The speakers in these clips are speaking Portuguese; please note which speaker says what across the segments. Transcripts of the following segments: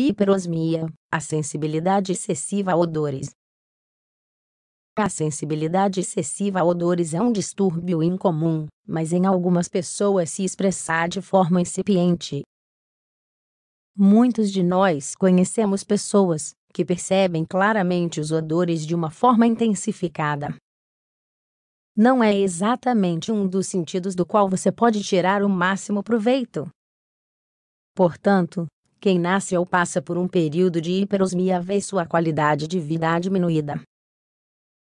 Speaker 1: Hiperosmia, a sensibilidade excessiva a odores. A sensibilidade excessiva a odores é um distúrbio incomum, mas em algumas pessoas se expressar de forma incipiente. Muitos de nós conhecemos pessoas que percebem claramente os odores de uma forma intensificada. Não é exatamente um dos sentidos do qual você pode tirar o máximo proveito. Portanto, quem nasce ou passa por um período de hiperosmia vê sua qualidade de vida diminuída.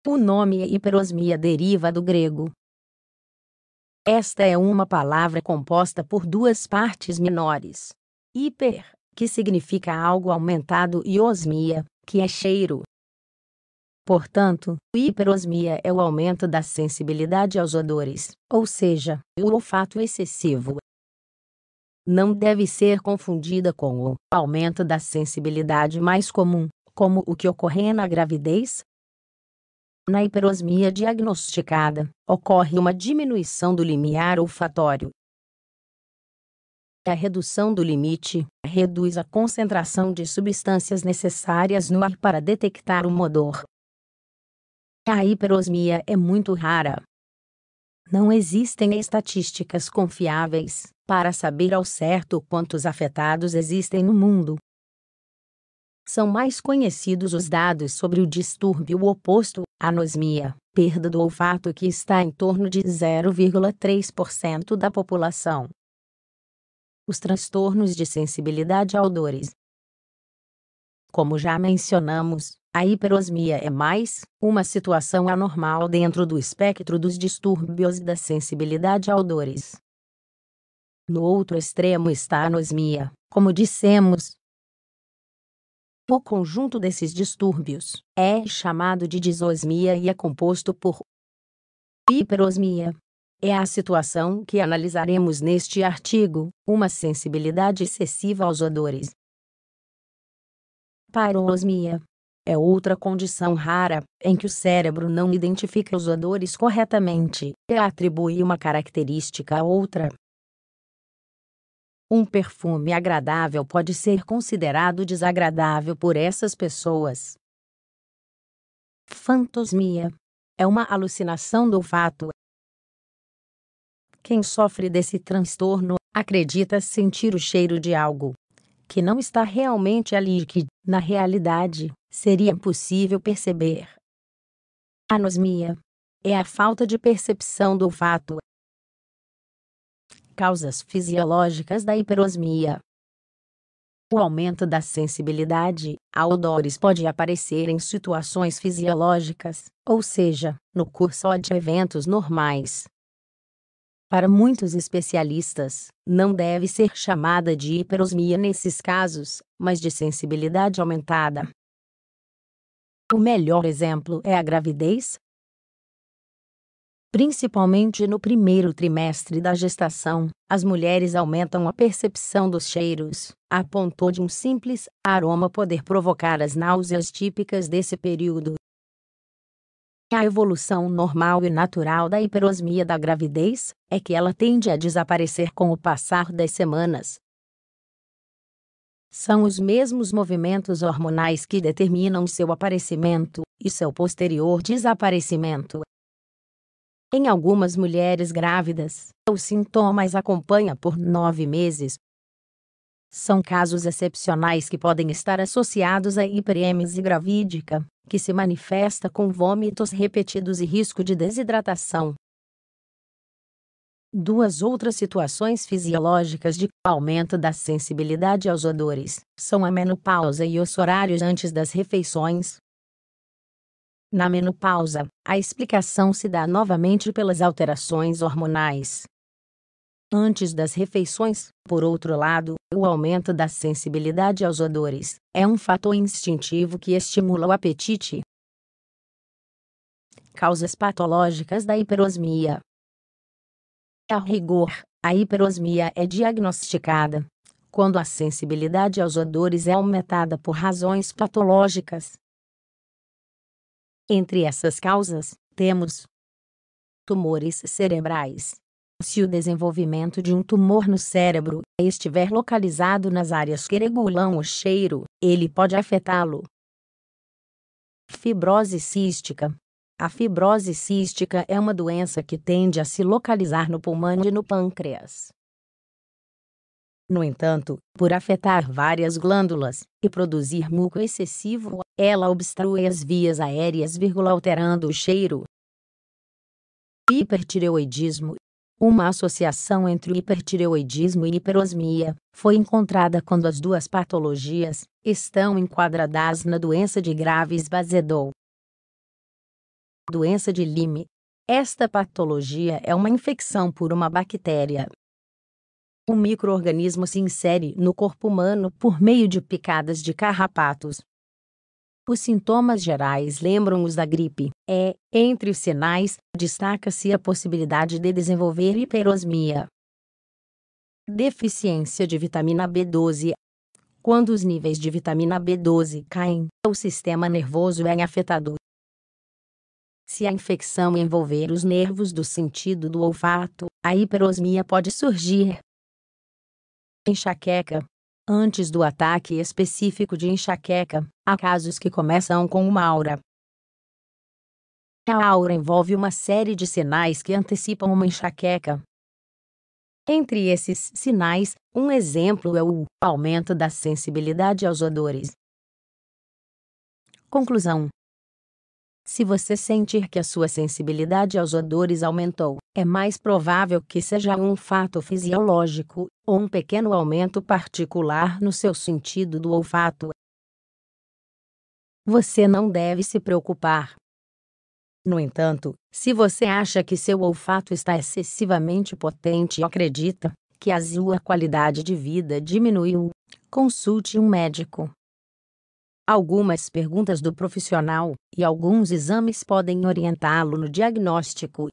Speaker 1: O nome hiperosmia deriva do grego. Esta é uma palavra composta por duas partes menores. Hiper, que significa algo aumentado, e osmia, que é cheiro. Portanto, hiperosmia é o aumento da sensibilidade aos odores, ou seja, o olfato excessivo. Não deve ser confundida com o aumento da sensibilidade mais comum, como o que ocorre na gravidez, na hiperosmia diagnosticada, ocorre uma diminuição do limiar olfatório. A redução do limite reduz a concentração de substâncias necessárias no ar para detectar o odor. A hiperosmia é muito rara. Não existem estatísticas confiáveis para saber ao certo quantos afetados existem no mundo, são mais conhecidos os dados sobre o distúrbio oposto, anosmia, perda do olfato que está em torno de 0,3% da população. Os transtornos de sensibilidade a odores. Como já mencionamos, a hiperosmia é mais uma situação anormal dentro do espectro dos distúrbios da sensibilidade a odores. No outro extremo está a anosmia, como dissemos, o conjunto desses distúrbios é chamado de disosmia e é composto por hiperosmia. É a situação que analisaremos neste artigo, uma sensibilidade excessiva aos odores. Parosmia é outra condição rara, em que o cérebro não identifica os odores corretamente e atribui uma característica a outra, um perfume agradável pode ser considerado desagradável por essas pessoas. Fantosmia é uma alucinação do olfato. Quem sofre desse transtorno acredita sentir o cheiro de algo que não está realmente ali e que, na realidade, seria possível perceber. Anosmia é a falta de percepção do olfato Causas fisiológicas da hiperosmia. O aumento da sensibilidade a odores pode aparecer em situações fisiológicas, ou seja, no curso de eventos normais. Para muitos especialistas, não deve ser chamada de hiperosmia nesses casos, mas de sensibilidade aumentada. O melhor exemplo é a gravidez, Principalmente no primeiro trimestre da gestação, as mulheres aumentam a percepção dos cheiros, a ponto de um simples aroma poder provocar as náuseas típicas desse período. A evolução normal e natural da hiperosmia da gravidez é que ela tende a desaparecer com o passar das semanas. São os mesmos movimentos hormonais que determinam seu aparecimento e seu posterior desaparecimento. Em algumas mulheres grávidas, os sintomas acompanham por nove meses. São casos excepcionais que podem estar associados à hiperemese gravídica, que se manifesta com vômitos repetidos e risco de desidratação. Duas outras situações fisiológicas de aumento da sensibilidade aos odores são a menopausa e os horários antes das refeições, na menopausa, a explicação se dá novamente pelas alterações hormonais. Antes das refeições, por outro lado, o aumento da sensibilidade aos odores é um fator instintivo que estimula o apetite. Causas patológicas da hiperosmia. A rigor, a hiperosmia é diagnosticada quando a sensibilidade aos odores é aumentada por razões patológicas, entre essas causas, temos tumores cerebrais, Se o desenvolvimento de um tumor no cérebro estiver localizado nas áreas que regulam o cheiro, ele pode afetá-lo. Fibrose cística. A fibrose cística é uma doença que tende a se localizar no pulmão e no pâncreas. No entanto, por afetar várias glândulas e produzir muco excessivo, ela obstrui as vias aéreas, alterando o cheiro. Hipertireoidismo uma associação entre hipertireoidismo e hiperosmia foi encontrada quando as duas patologias estão enquadradas na doença de Graves Basedou. Doença de Lyme. Esta patologia é uma infecção por uma bactéria. Um microorganismo se insere no corpo humano por meio de picadas de carrapatos, os sintomas gerais lembram os da gripe. É, entre os sinais, destaca-se a possibilidade de desenvolver hiperosmia. Deficiência de vitamina B12. Quando os níveis de vitamina B12 caem, o sistema nervoso é afetado. Se a infecção envolver os nervos do sentido do olfato, a hiperosmia pode surgir. Enxaqueca, Antes do ataque específico de enxaqueca, há casos que começam com uma aura. A aura envolve uma série de sinais que antecipam uma enxaqueca. Entre esses sinais, um exemplo é o aumento da sensibilidade aos odores. Conclusão: se você sentir que a sua sensibilidade aos odores aumentou, é mais provável que seja um fato fisiológico, ou um pequeno aumento particular no seu sentido do olfato. Você não deve se preocupar. No entanto, se você acha que seu olfato está excessivamente potente e acredita que a sua qualidade de vida diminuiu, consulte um médico. Algumas perguntas do profissional e alguns exames podem orientá-lo no diagnóstico